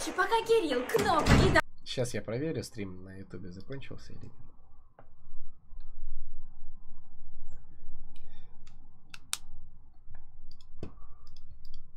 Короче, пока Кирилл, Кнопа и Сейчас я проверю, стрим на ютубе закончился или нет.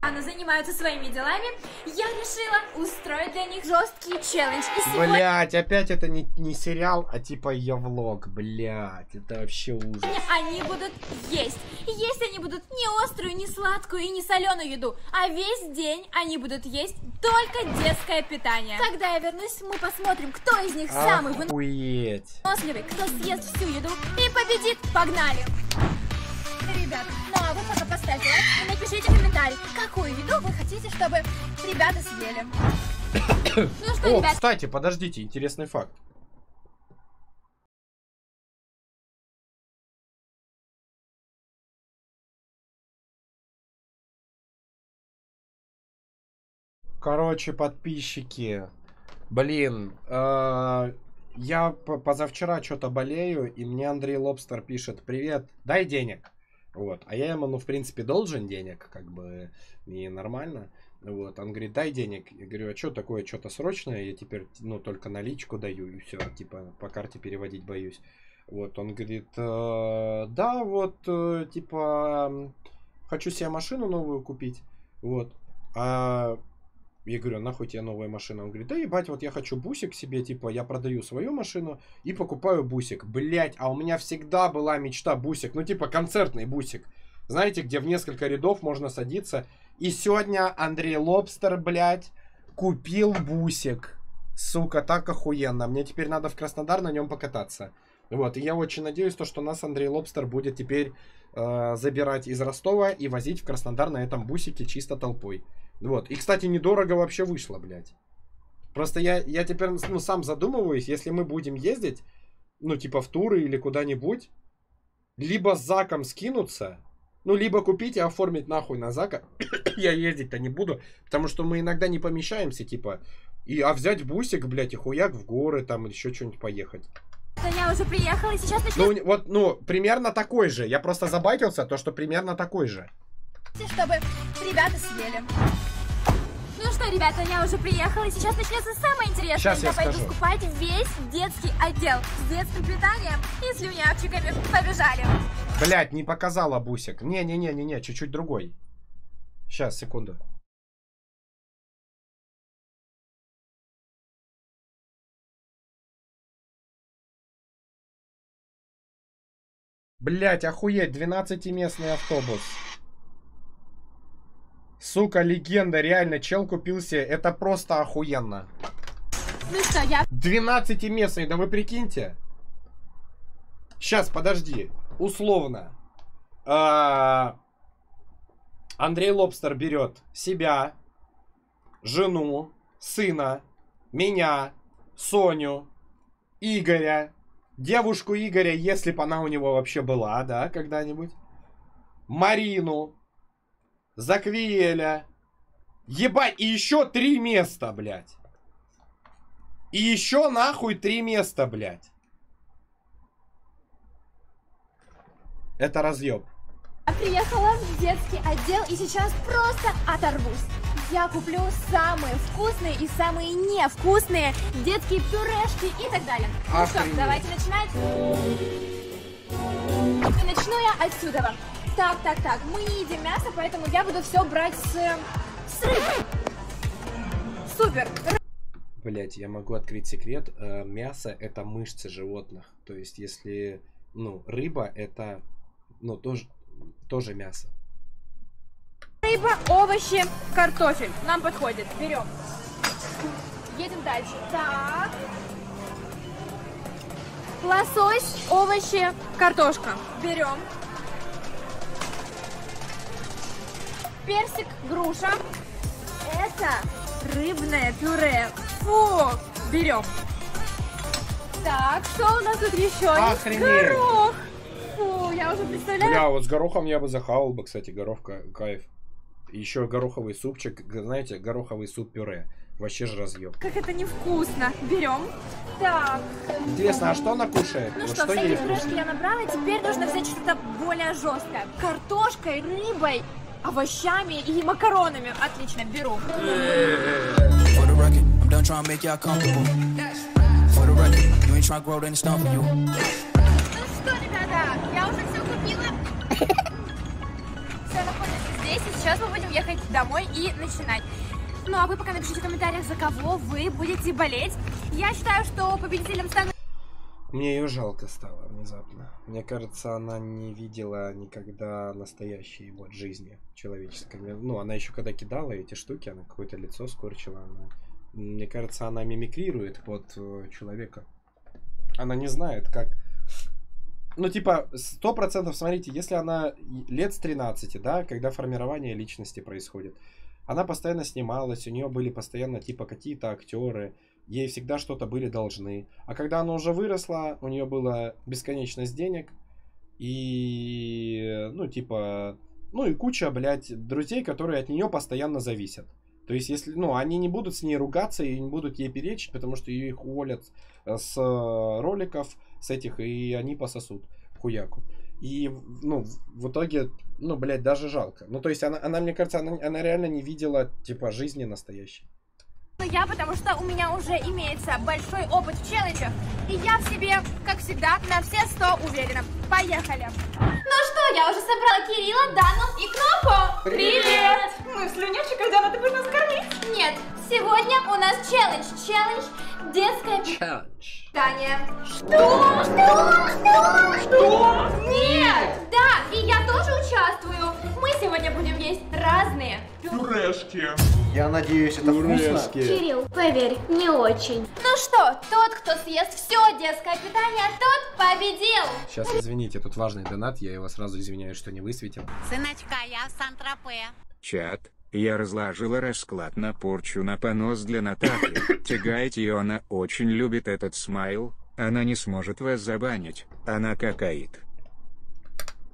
Она занимаются своими делами, я решила устроить для них жесткий челлендж. И сегодня Блять, опять это не, не сериал, а типа ее влог, блять, это вообще ужас. они будут есть. Есть они будут не острую, не сладкую и не соленую еду, а весь день они будут есть только детское питание. Когда я вернусь, мы посмотрим, кто из них самый Охуеть. выносливый, кто съест всю еду и победит. Погнали! Ребят, ну а вы пока поставьте лайк и напишите комментарий, какую еду вы хотите, чтобы ребята съели. Ну что, О, ребят, кстати, подождите, интересный факт. Короче, подписчики, блин, э, я позавчера что-то болею, и мне Андрей Лобстер пишет, привет, дай денег. Вот, а я ему, ну, в принципе, должен денег, как бы, и нормально. Вот, он говорит, дай денег. Я говорю, а что такое, что-то срочное? Я теперь, ну, только наличку даю, и все, типа, по карте переводить боюсь. Вот, он говорит, «Э, да, вот, э, типа, хочу себе машину новую купить. Вот. А я говорю, «А нахуй тебе новая машина? Он говорит, да ебать, вот я хочу бусик себе, типа, я продаю свою машину и покупаю бусик. Блять, а у меня всегда была мечта бусик, ну, типа, концертный бусик. Знаете, где в несколько рядов можно садиться. И сегодня Андрей Лобстер, блядь, купил бусик. Сука, так охуенно. Мне теперь надо в Краснодар на нем покататься. Вот, и я очень надеюсь, то, что нас Андрей Лобстер будет теперь э, забирать из Ростова и возить в Краснодар на этом бусике чисто толпой. Вот. И, кстати, недорого вообще вышло, блядь. Просто я, я теперь ну, сам задумываюсь, если мы будем ездить, ну, типа в туры или куда-нибудь, либо с Заком скинуться, ну, либо купить и оформить нахуй на Зака. я ездить-то не буду, потому что мы иногда не помещаемся, типа. И, а взять бусик, блядь, и хуяк в горы, там, или еще что-нибудь поехать. я уже приехала, и сейчас начнется, Ну, вот, ну, примерно такой же. Я просто забайтился, то, что примерно такой же. чтобы ребята съели. Ну что, ребята, я уже приехала, и сейчас начнется самое интересное. Щас я пойду скажу. скупать весь детский отдел с детским питанием и слюнявчиками. Побежали. Блять, не показала бусик. Не-не-не-не-не, чуть-чуть другой. Сейчас, секунду. Блять, охуеть, 12-местный автобус. Сука, легенда, реально, чел купил себе, это просто охуенно. Ну что, я 12-местный, да вы прикиньте. Сейчас, подожди. Условно. А, Андрей Лобстер берет себя, жену, сына, меня, Соню, Игоря, девушку Игоря, если бы она у него вообще была, да, когда-нибудь, Марину, Заквиеля, ебать, и еще три места, блядь. И еще нахуй три места, блядь. Это разъеб. приехала в детский отдел и сейчас просто оторвусь. Я куплю самые вкусные и самые невкусные детские пюрешки и так далее. Ну что, Охренеть. давайте начинать. И начну я отсюда. Так, так, так, мы не едим мясо, поэтому я буду все брать с, с рыбой. Супер. Блять, я могу открыть секрет. Э, Мясо это мышцы животных. То есть, если, ну, рыба это, ну, тоже, тоже мясо. Рыба, овощи, картофель. Нам подходит. Берем. Едем дальше. Так. Лосось, овощи, картошка. Берем. Персик, груша. Это рыбное пюре. Фу. Берем. Так, что у нас тут еще Охренеть. есть? Горох. Фу, я уже представляю. Бля, вот с горохом я бы захавал бы, кстати, горох ка- кайф. Еще гороховый супчик, знаете, гороховый суп-пюре. Вообще же разъеб. Как это невкусно. Берем. Так. Интересно, а что она кушает? Ну Вот что, ей эти пюрешки я набрала, теперь нужно взять что-то более жесткое. Картошкой, рыбой овощами и макаронами. Отлично, беру. Ну что, ребята, я уже все купила. Все находится здесь, и сейчас мы будем ехать домой и начинать. Ну а вы пока напишите в комментариях, за кого вы будете болеть. Я считаю, что победителем станет... Мне ее жалко стало внезапно. Мне кажется, она не видела никогда настоящей вот жизни человеческой. Ну, она еще когда кидала эти штуки, она какое-то лицо скорчила. Она... Мне кажется, она мимикрирует под э, человека. Она не знает, как... Ну, типа, сто процентов, смотрите, если она лет с 13, да, когда формирование личности происходит, она постоянно снималась, у нее были постоянно, типа, какие-то актеры, ей всегда что-то были должны. А когда она уже выросла, у нее была бесконечность денег и, ну, типа, ну и куча, блядь, друзей, которые от нее постоянно зависят. То есть, если, ну, они не будут с ней ругаться и не будут ей перечить, потому что ее их уволят э, с э, роликов, с этих, и они пососут хуяку. И, ну, в итоге, ну, блядь, даже жалко. Ну, то есть, она, она мне кажется, она, она реально не видела, типа, жизни настоящей. Я, потому что у меня уже имеется большой опыт в челленджах, и я в себе, как всегда, на все сто уверена. Поехали! Ну что, я уже собрала Кирилла, Дану и Кнопу! Привет! Мы в слюнявчиках, Дана, ты будешь нас кормить? Нет, сегодня у нас челлендж. Челлендж детское Челлендж. питание. Что? Что? Что? Что? Нет! Да, и я тоже участвую. Мы Я надеюсь, это вкусно. Кирилл, поверь, не очень. Ну что, тот, кто съест все детское питание, тот победил. Сейчас, извините, тут важный донат, я его сразу извиняюсь, что не высветил. Сыночка, я в Сан-Тропе. Чат. Я разложила расклад на порчу на понос для Натальи. Тягайте ее, она очень любит этот смайл. Она не сможет вас забанить. Она какает.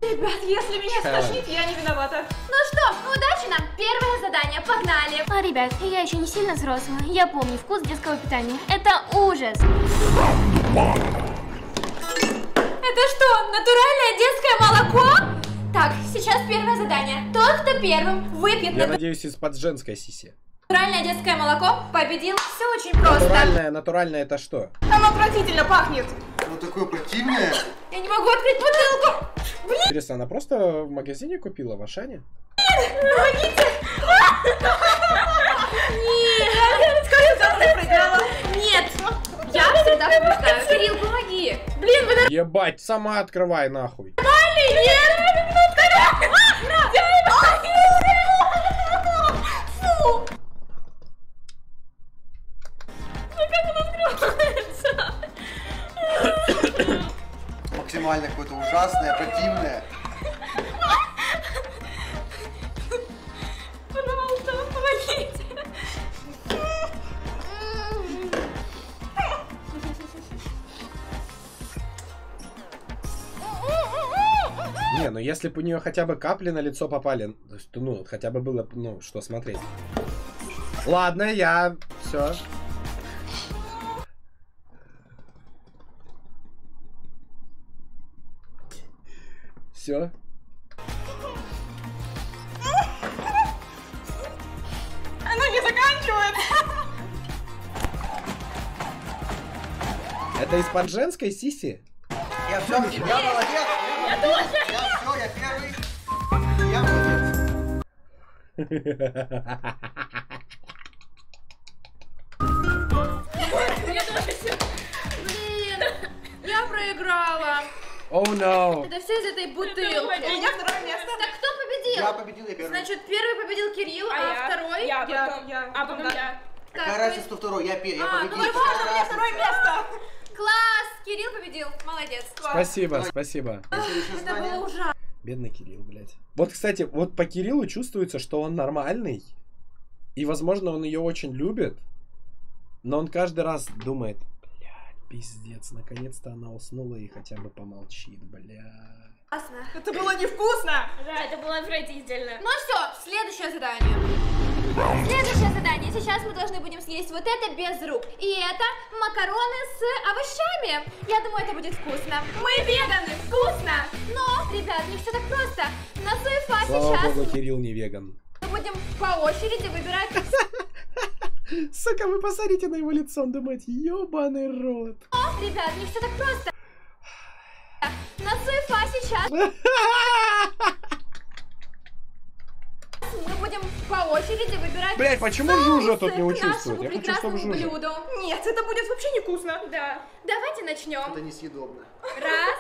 Ребят, если меня стошнит, я не виновата. Ну что, удачи нам. Первое задание, погнали. А, ребят, я еще не сильно взрослая. Я помню вкус детского питания. Это ужас. Это что, натуральное детское молоко? Так, сейчас первое задание. Тот, кто первым выпьет Я надеюсь, из-под женской сиси. натуральное детское молоко, победил. Все очень просто. Натуральное, натуральное это что? Оно отвратительно пахнет. Вот такое противное. Я не могу открыть бутылку. Интересно, она просто в магазине купила в Ашане? Проиграла. Нет, я всегда побеждаю. Кирилл, помоги. Блин, вы Ебать, сама открывай нахуй. Нет. Максимально какое-то ужасное, противное. Пожалуйста, помогите. Не, ну если бы у нее хотя бы капли на лицо попали, то, ну, хотя бы было, ну, что смотреть. Ладно, я... Все. Все. Оно не заканчивается. Это из-под женской сиси? Я все, я молодец. Я тоже. Я все, я первый. Я молодец. проиграла. Oh no. Это все из этой У бутылки. меня второе место. Так кто победил? Я победил, я первый. Значит, первый победил Кирилл, а, второй? Я, потом я. А потом я. Так, Какая вы- разница, кто второй? Я первый, я А, победил. ну и Какая Важно, у меня второе место. Класс! Кирилл победил. Молодец. Спасибо, спасибо. Следующее Это задание. было ужасно. Бедный Кирилл, блядь. Вот, кстати, вот по Кириллу чувствуется, что он нормальный. И, возможно, он ее очень любит. Но он каждый раз думает, пиздец, наконец-то она уснула и хотя бы помолчит, блядь. Классно. Это было невкусно. Да, это было отвратительно. Ну все, следующее задание. Следующее задание. Сейчас мы должны будем съесть вот это без рук. И это макароны с овощами. Я думаю, это будет вкусно. Мы веганы, вкусно! Но, ребят, не все так просто. На суефа Слава сейчас богу, Кирилл не веган. мы будем по очереди выбирать Сука, вы посмотрите на его лицо, он думает, ебаный рот. Но, ребят, не все так просто. На суефа сейчас мы будем по очереди выбирать Блять, почему Жужа тут не участвует? Я хочу, чтобы Жужа. блюду. Нет, это будет вообще невкусно. Да. Давайте начнем. Это несъедобно. Раз,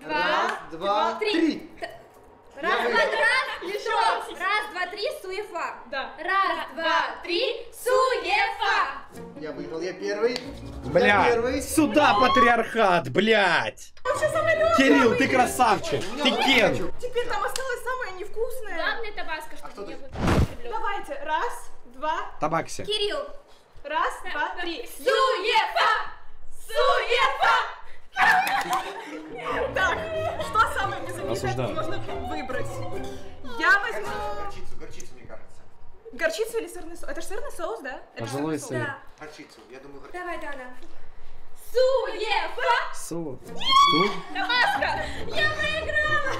два, Раз, два, три. три. Раз, два, раз, еще. Раз, два, три, суефа. Да. Раз, два, три, суефа. Я выиграл, я первый. Я Бля, первый. сюда патриархат, блять. Кирилл, ты красавчик, ты кен. Теперь там осталось самое невкусное. Главное табаско, кто чтобы не было. Давайте, раз, два, Табакси. Кирилл. раз, два, три. Суефа! Суефа! Так, что самое Осуждаю. можно выбрать? Я возьму Горчицу, горчицу, мне кажется. горчицу или сырный соус. Это же сырный соус, да? Это соус. сыр. Да. Горчицу, я думаю, горчицу. Давай, да, да. Суефа! Су. Су. Табаско! Я проиграла!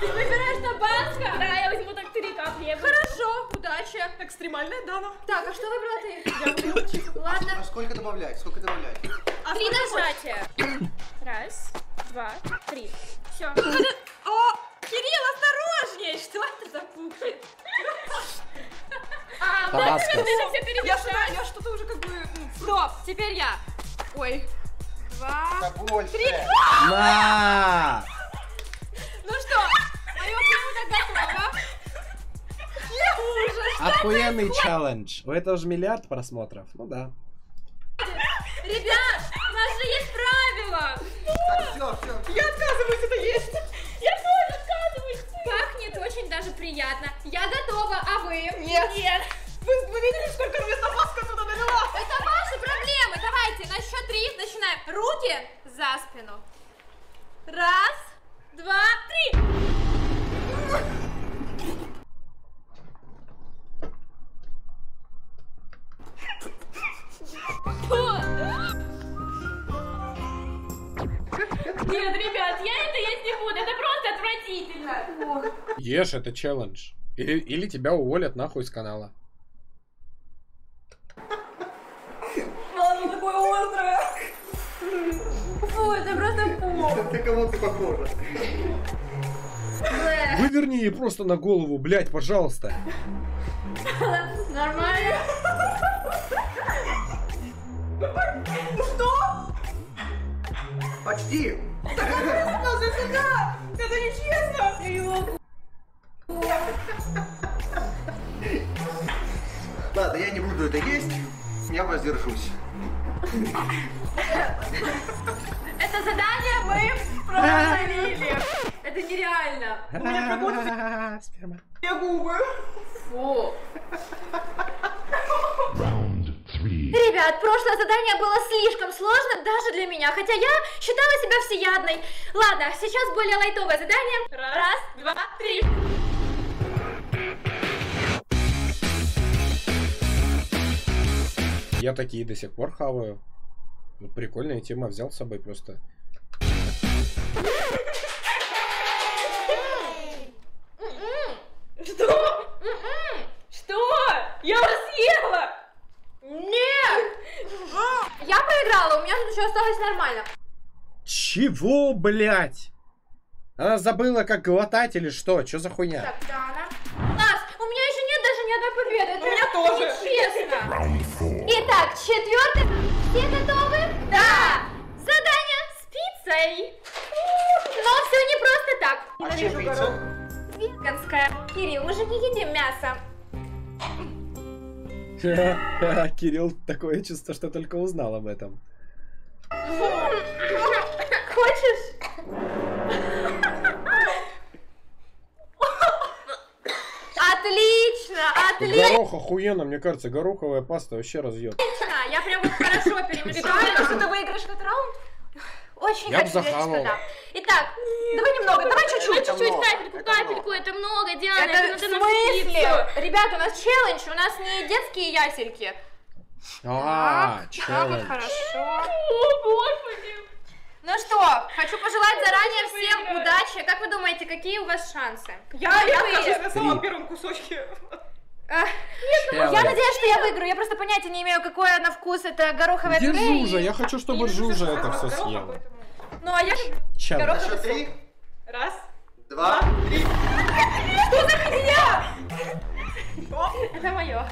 Ты выбираешь табаско? Да, я возьму так три капли. Хорошо, удачи. Экстремальная дама. Так, а что выбрала ты? Ладно. А сколько добавлять? Сколько добавлять? А Три нажатия. Раз, два, три. Все. О, Кирилл, осторожней! Что это за пухль? А, Табаско. Я что-то, я что-то уже как бы... м, Стоп, теперь я. Ой. Два. Да больше. На! Ну что, мое блюдо готово. Ужас. Охуенный челлендж. У этого же миллиард просмотров. Ну да. Ребят, у нас же есть правила. Так, все, все. Я отказываюсь это есть. Я тоже отказываюсь. Пахнет очень даже приятно. Я готова, а вы? Нет. Нет. Вы, вы видели, сколько мне табаско туда налила? Это ваши проблемы. Давайте, на счет три начинаем. Руки за спину. Раз, два, три. Нет, ребят, я это есть не буду. Это просто отвратительно. Ешь, это челлендж. Или, или тебя уволят нахуй с канала. Острое. Фу, это просто фу. Ты кого ты похожа? Выверни ей просто на голову, блять, пожалуйста. Нормально. Почти. Положи сюда. Это нечестно. Ладно, я не буду это есть. Я воздержусь. Это задание мы провалили. Это нереально. Сперма. Я губы. Фу. Ребят, прошлое задание было слишком сложно даже для меня, хотя я считала себя всеядной. Ладно, сейчас более лайтовое задание. Раз, два, три. Я такие до сих пор хаваю. Ну, прикольная тема, взял с собой просто. Что? Что? Я вас съела! Нет! Я проиграла, у меня тут еще осталось нормально. Чего, блять? Она забыла, как глотать или что? Что за хуйня? Так, Дана. Нас, у меня еще нет даже ни одной победы. Это У меня тоже. Итак, четвертый. Все готовы? Да! Задание с пиццей. Но все не просто так. А чем пицца? Веганская. Кирилл, мы же не едим мясо. Кирилл такое чувство, что только узнал об этом. Отлично, отлично. Горох охуенно, мне кажется, гороховая паста вообще разъет. Я прям вот хорошо перемешала. Что ты выиграешь этот раунд? Очень Я хочу захавал. да. Итак, давай немного, давай чуть-чуть. Это Чуть-чуть капельку, это капельку, это много, Диана, это, Это в смысле? Ребята, у нас челлендж, у нас не детские ясельки. А, Так, вот челлендж. хорошо. О, господи. Ну что, хочу пожелать заранее всем удачи. Как вы думаете, какие у вас шансы? Я, я окажусь на самом первом кусочке. А, Я надеюсь, что я выиграю. Я просто понятия не имею, какой на вкус это гороховое Где пюре. Жужа? Я хочу, чтобы Жужа это все съела. Ну, а я... Челлендж. Горох- На счет три, Раз. два, три. Это мое.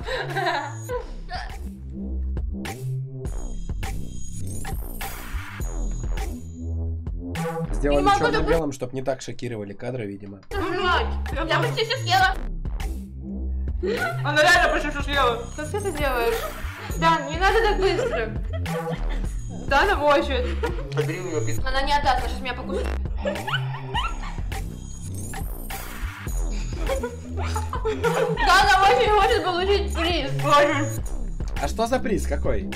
Сделали черно-белым, чтобы не так шокировали кадры, видимо. Я почти все съела. Она реально почти что съела. Что ты делаешь? Да, не надо так быстро. Да, она мочит. Подбери у нее пиццу. Она не отдаст, она сейчас меня покусит. Да, она очень хочет получить приз. А что за приз? Какой?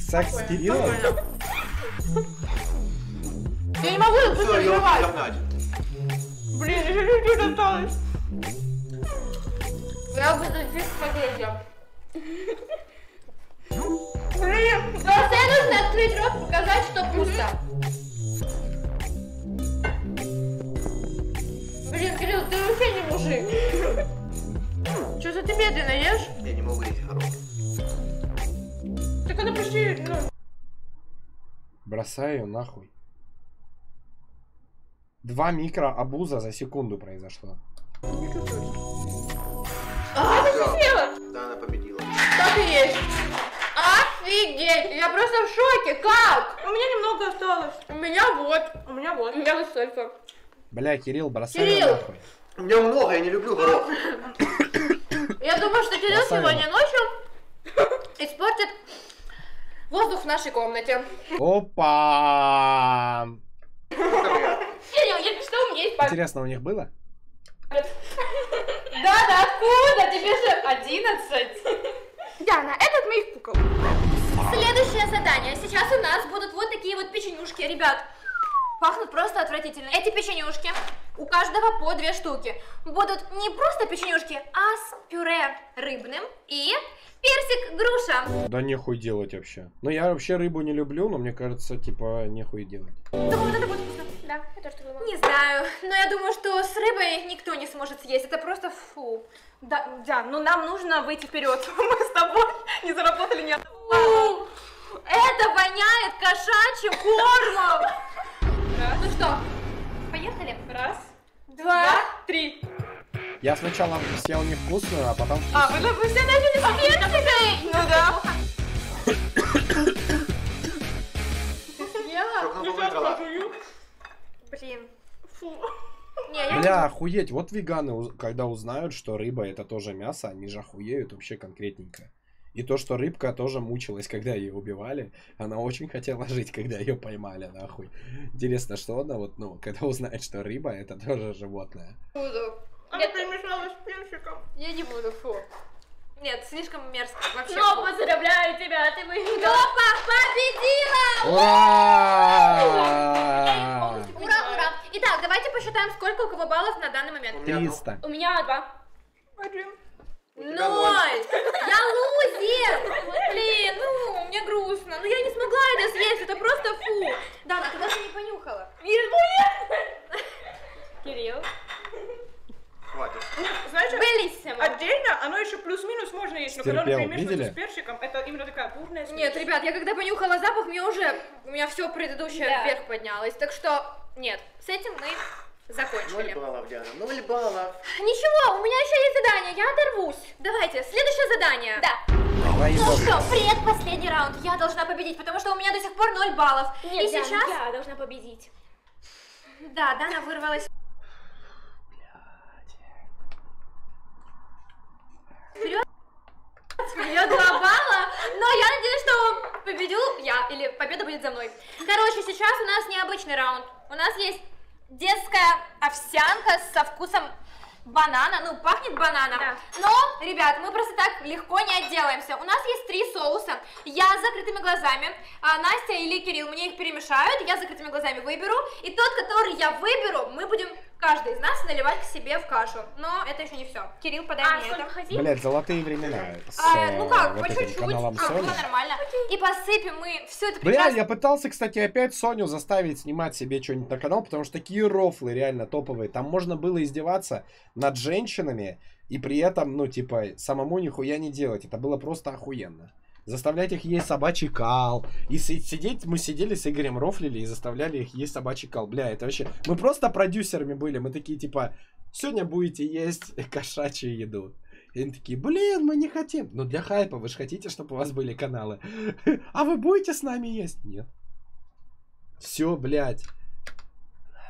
Секс с Кириллом? Я не могу это Все, быстро ее. Блин, еще чуть-чуть осталось. Я буду чуть погрызть. Блин, просто я нужно открыть рот, показать, что пусто. Блин, Кирилл, ты вообще не мужик. Что за ты медленно ешь? Я не могу есть горох. Так она почти, ну, Бросай ее нахуй. Два микро абуза за секунду произошло. А, ты съела? Да, она победила. Так и есть. Офигеть, я просто в шоке, как? у меня немного осталось. У меня вот. У меня вот. У меня вот столько. Бля, Кирилл, бросай Кирилл! нахуй. У меня много, я не люблю горох. Я думаю, что Кирилл Бросай сегодня ночью испортит воздух в нашей комнате. Опа! Кирилл, если что, у меня есть память. Интересно, у них было? Да, да, откуда? Тебе же 11. Диана, это от моих кукол. Следующее задание. Сейчас у нас будут вот такие вот печенюшки, ребят. Пахнут просто отвратительно. Эти печенюшки, у каждого по две штуки, будут не просто печенюшки, а с пюре рыбным и персик груша. Да нехуй делать вообще. Ну, я вообще рыбу не люблю, но мне кажется, типа, нехуй делать. Думаю, вот это будет. Да, я тоже так думаю. Не знаю, но я думаю, что с рыбой никто не сможет съесть. Это просто фу. Да, да, ну нам нужно выйти вперед. Мы с тобой не заработали ни одного. Фу! Это воняет кошачьим кормом! Ну что, поехали? Раз, Два. два, три. Я сначала съел невкусную, а потом А, вы, вы все начали с персикой? Ну да. Съела? Чтоб она выиграла. Блин. Фу. Не, я Бля, охуеть, вот веганы, когда узнают, что рыба это тоже мясо, они же охуеют вообще конкретненько. И то, что рыбка тоже мучилась, когда ее убивали, она очень хотела жить, когда ее поймали, нахуй. Интересно, что она вот, ну, когда узнает, что рыба это тоже животное. буду. Она перемешалась с персиком. Я не буду, фу. Нет, слишком мерзко. Вообще. Но поздравляю тебя, ты выиграла. Топа победила! Ура! Ура, ура! Итак, давайте посчитаем, сколько у кого баллов на данный момент. У меня одно. 300. У меня два. Один. Ноль. Я лузер! Блин, ну, мне грустно. Ну, я не смогла это съесть, это просто фу. Дана, ты даже не понюхала. Кирилл. Хватит. Знаешь, Белиссимо. отдельно оно еще плюс-минус можно есть, но когда перемешивается видели? с персиком, это именно такая бурная смесь. Нет, ребят, я когда понюхала запах, мне уже, у меня все предыдущее Да. вверх поднялось. Так что, нет, с этим мы Ноль закончили. баллов, Диана. Ноль баллов. Ничего, у меня еще есть задание, я оторвусь. Давайте, следующее задание. Да. Ну что, предпоследний раунд. Я должна победить, потому что у меня до сих пор 0 баллов. И сейчас... я должна победить. Да, Дана вырвалась. Вперед. Вперед 2 балла. Но я надеюсь, что победю я. Или победа будет за мной. Короче, сейчас у нас необычный раунд. У нас есть детская овсянка со вкусом банана, ну, пахнет бананом. Но, ребят, мы просто так легко не отделаемся. У нас есть три соуса. Я с закрытыми глазами, а Настя или Кирилл мне их перемешают, я с закрытыми глазами выберу. И тот, который я выберу, мы будем каждый из нас наливать к себе в кашу. Но это еще не все. Кирилл, подай А, мне это. хотим? Блять, золотые времена. С, А, ну э, как, вот по чуть-чуть, а, было нормально. И посыпем мы все это Бля, прекрасно. я пытался, кстати, опять Соню заставить снимать себе что-нибудь на канал, потому что такие рофлы реально топовые. Там можно было издеваться над женщинами и при этом, ну, типа, самому нихуя не делать. Это было просто охуенно. Заставлять их есть собачий кал. И си- сидеть, мы сидели с Игорем Рофлили и заставляли их есть собачий кал. Бля, это вообще... Мы просто продюсерами были. Мы такие, типа, сегодня будете есть кошачью еду. И они такие, блин, мы не хотим. Ну, для хайпа, вы же хотите, чтобы у вас были каналы. А вы будете с нами есть? Нет. Все, блядь.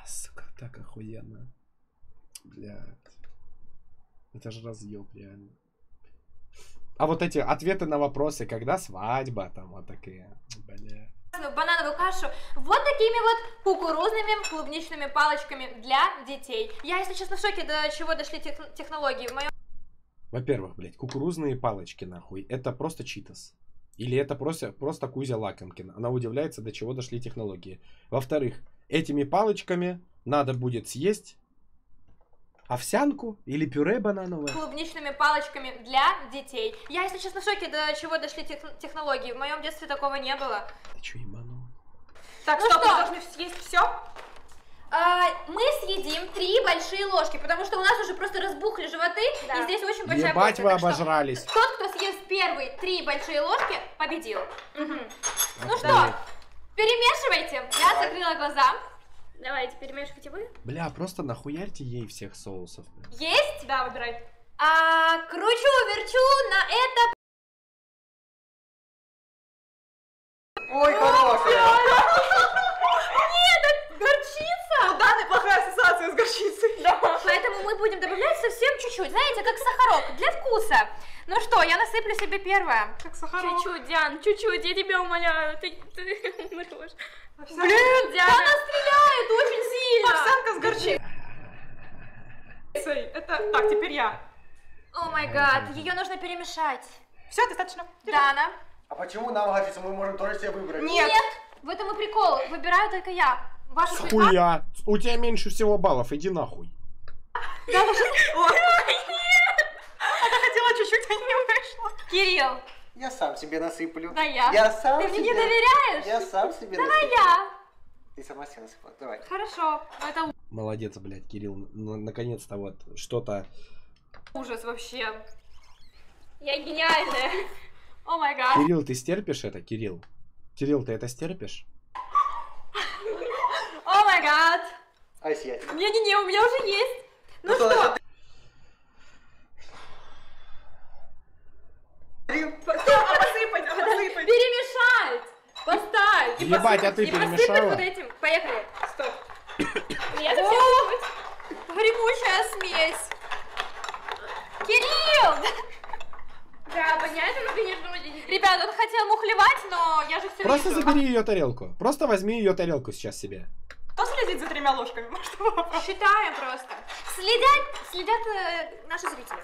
Сука, так охуенно. Блядь. Это же разъеб, реально. А вот эти ответы на вопросы, когда свадьба, там вот такие. Бля. банановую кашу вот такими вот кукурузными клубничными палочками для детей. Я, если честно, в шоке, до чего дошли тех- технологии. В моем Во-первых, блядь, кукурузные палочки, нахуй, это просто читас. Или это просто, просто Кузя Лакомкин. Она удивляется, до чего дошли технологии. Во-вторых, этими палочками надо будет съесть овсянку или пюре банановое. клубничными палочками для детей. Я, если честно, в шоке, до чего дошли тех- технологии. В моем детстве такого не было. Ты чё, ебанул? Так, Ну стоп, что? мы должны съесть все? А, мы съедим три большие ложки, потому что у нас уже просто разбухли животы, и здесь очень большая Ебать порция. вы Так что обожрались. Тот, кто съест первые три большие ложки, победил. Мгм. Ну что, перемешивайте. Я закрыла глаза. Давайте, перемешивайте вы. Бля, просто нахуярьте ей всех соусов. Есть? Да, выбирай. А, кручу, верчу на это. Ой, хорошая. Нет, это горчица. У Даны плохая ассоциация с горчицей. Да. Поэтому мы будем добавлять совсем чуть-чуть, знаете, как сахарок, для вкуса. Ну что, я насыплю себе первое. Как сахарок. Чуть-чуть, Диан, чуть-чуть, я тебя умоляю, ты, ты умрешь. Блин, Диана. она стреляет очень сильно. Овсянка с горчицей. Это... Так, теперь я. О май гад, ее нужно перемешать. Все, достаточно. Дана. А почему нам горчицу? Мы можем тоже себе выбрать. Нет. в этом и прикол. Выбираю только я. Ваша судьба. Хуя! У тебя меньше всего баллов, иди нахуй. Она хотела чуть-чуть, а не вышло. Кирилл, Я сам себе насыплю. Да я. Я сам ты мне себе... не доверяешь? Я сам себе Давай насыплю. я. Ты сама себе насыпала. Давай. Хорошо, но это Молодец, блядь, Кирилл. Н- Наконец-то вот что-то... ужас вообще. Я гениальная. О май гад. Кирилл, ты стерпишь это, Кирилл? Кирилл, ты это стерпишь? О май гад. Ась, я... Не-не-не, у меня уже есть. Ну что, что, значит, Посыпать, а посыпать. перемешать. Поставь. Ебать, а ты И перемешала? вот этим. Поехали. Стоп. Я О, гремучая смесь. Кирилл! Да, понятно, ну, конечно. Ребят, он хотел мухлевать, но я же все Просто вижу. забери ее тарелку. Просто возьми ее тарелку сейчас себе. Кто следит за тремя ложками? Может? Считаем просто. Следят, следят э, наши зрители.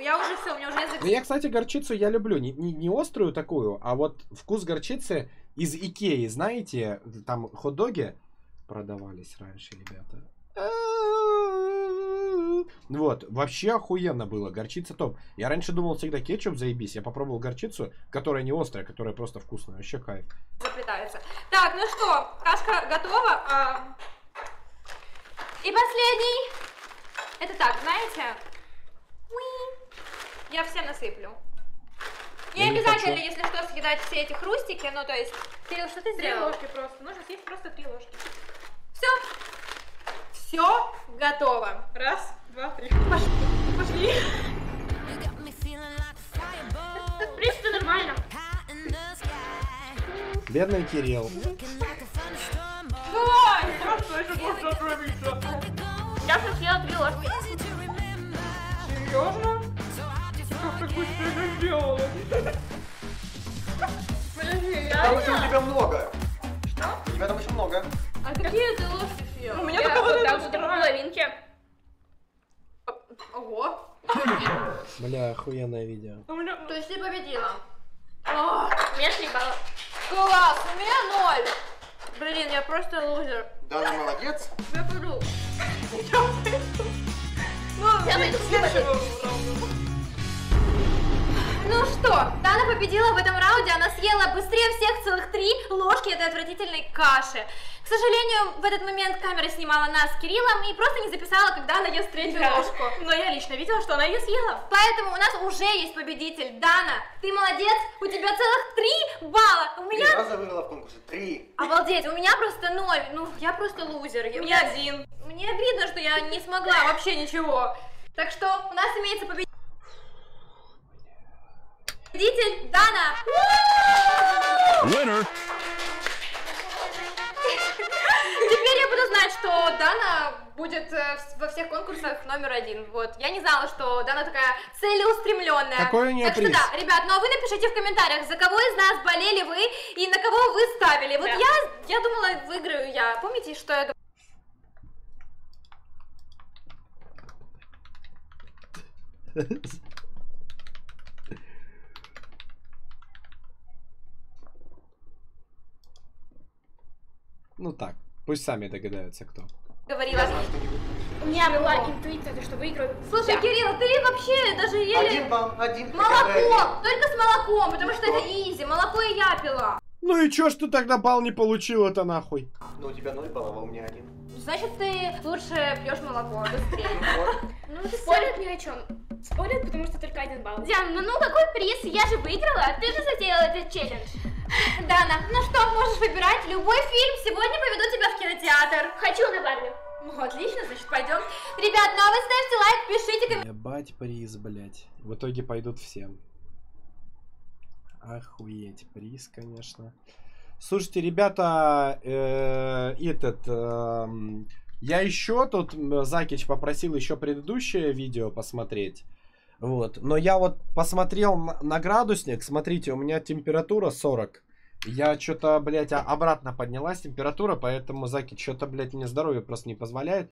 Я уже все, у меня уже язык. Ну, я, кстати, горчицу я люблю. Не, не, не острую такую, а вот вкус горчицы из Икеи, знаете, там хот-доги продавались раньше, ребята. Вот, вообще охуенно было, горчица топ. Я раньше думал всегда кетчуп заебись, я попробовал горчицу, которая не острая, которая просто вкусная, вообще кайф. заплетается. Так, ну что, кашка готова. а, И последний. Это так, знаете? Я всем насыплю. Не Я не обязательно, хочу. если что, съедать все эти хрустики, ну то есть... Кирилл, что ты Три сделал? ложки просто. Нужно съесть просто три ложки. Все. Все готово. Раз, два, три. Пошли. Пошли. В принципе, нормально. Бедный Кирилл. Я съела три ложки. Серьезно? Как ты быстро это сделала? Подожди, Там еще у тебя много. Что? У тебя там еще много. А какие ты ложки съела? У меня Я только вот так вот по половинке. Бля, охуенное видео. У меня... То есть ты победила. О, у меня три балла. Класс, у меня ноль. Блин, я просто лузер. Дана молодец. Я пойду. Я пойду следующий. Ну что, Дана победила в этом раунде, она съела быстрее всех целых три ложки этой отвратительной каши. К сожалению, в этот момент камера снимала нас с Кириллом и просто не записала, когда она ест третью Да. ложку. Но я лично видела, что она ее съела. Поэтому у нас уже есть победитель. Дана, ты молодец, у тебя целых три балла. У Три меня... раза выиграла в конкурсе. Три. Обалдеть, у меня просто ноль. Ну, я просто лузер. У меня один. Мне обидно, что я не смогла вообще ничего. Так что у нас имеется победитель. Победитель Дана. Winner! Теперь я буду знать, что Дана будет э, во всех конкурсах номер один. Вот. Я не знала, что Дана такая целеустремленная. Какой у неё Так приз? что да, ребят, ну а вы напишите в комментариях, за кого из нас болели вы и на кого вы ставили. Вот Да. я, я думала, выиграю я. Помните, что я Ну так, пусть сами догадаются, кто. говорила? У меня была интуиция, что выиграю. Слушай, Да. Кирилл, ты вообще даже еле... Один балл, один. Молоко! Только с молоком, потому что это изи. Молоко и я пила. Ну и чё ж ты тогда бал не получил-то нахуй? Ну, у тебя ноль баллов, а у меня один. Значит, ты лучше пьешь молоко быстрее. Вот. Ну, это Спорят ни о чем. Спорят, потому что только один балл. Диана, ну, ну какой приз? Я же выиграла, ты же затеяла этот челлендж. Дана, ну что, можешь выбирать любой фильм. Сегодня поведу тебя в кинотеатр. Хочу на Барби. Ну, отлично, значит, пойдем. Ребят, ну а вы ставьте лайк, пишите комментарии. Ебать приз, блять. В итоге пойдут всем. Охуеть, приз, конечно. Слушайте, ребята, э, этот, эм, я еще тут, Закич попросил еще предыдущее видео посмотреть. Вот, но я вот посмотрел на, градусник, смотрите, у меня температура 40. Я что-то, блядь, а- обратно поднялась температура, поэтому, Заки, что-то, блядь, мне здоровье просто не позволяет.